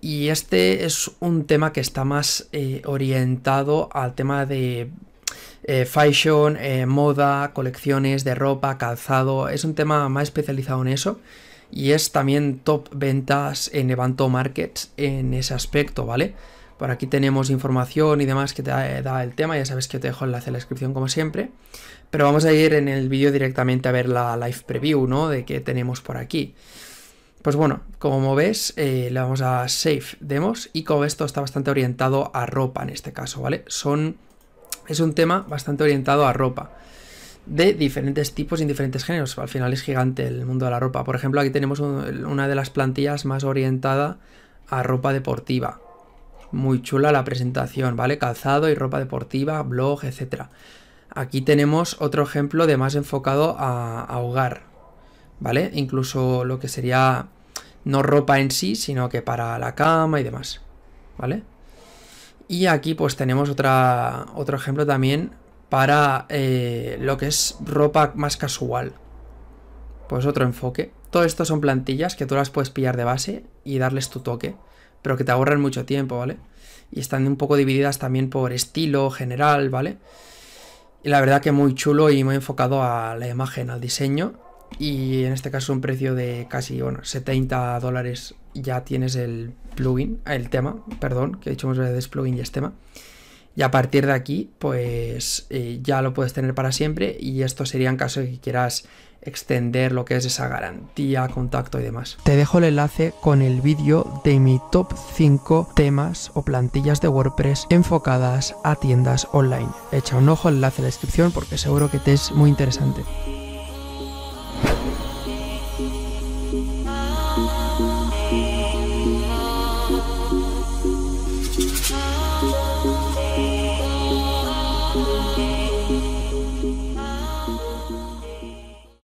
Y este es un tema que está más eh, orientado al tema de eh, fashion, eh, moda, colecciones de ropa, calzado. Es un tema más especializado en eso. Y es también top ventas en Evanto Markets en ese aspecto, ¿vale? Por aquí tenemos información y demás que te da el tema. Ya sabes que te dejo el enlace en la descripción como siempre. Pero vamos a ir en el vídeo directamente a ver la live preview, ¿no? De qué tenemos por aquí. Pues bueno, como ves, eh, le vamos a Save Demos y como esto está bastante orientado a ropa en este caso, ¿vale? Son, es un tema bastante orientado a ropa de diferentes tipos y en diferentes géneros. Al final es gigante el mundo de la ropa. Por ejemplo, aquí tenemos una de las plantillas más orientada a ropa deportiva. Muy chula la presentación, ¿vale? Calzado y ropa deportiva, blog, etc. Aquí tenemos otro ejemplo de más enfocado a hogar, ¿vale? Incluso lo que sería no ropa en sí, sino que para la cama y demás, ¿vale? Y aquí pues tenemos otra, otro ejemplo también para eh, lo que es ropa más casual. Pues otro enfoque. Todo esto son plantillas que tú las puedes pillar de base y darles tu toque, pero que te ahorran mucho tiempo, ¿vale? Y están un poco divididas también por estilo general, ¿vale? Y la verdad que muy chulo y muy enfocado a la imagen, al diseño y en este caso un precio de casi bueno, 70 dólares ya tienes el plugin, el tema, perdón, que he dicho muchas veces plugin y es tema. Y a partir de aquí, pues eh, ya lo puedes tener para siempre y esto sería en caso de que quieras extender lo que es esa garantía, contacto y demás. Te dejo el enlace con el vídeo de mi top 5 temas o plantillas de WordPress enfocadas a tiendas online. Echa un ojo al enlace en la descripción porque seguro que te es muy interesante. Oh.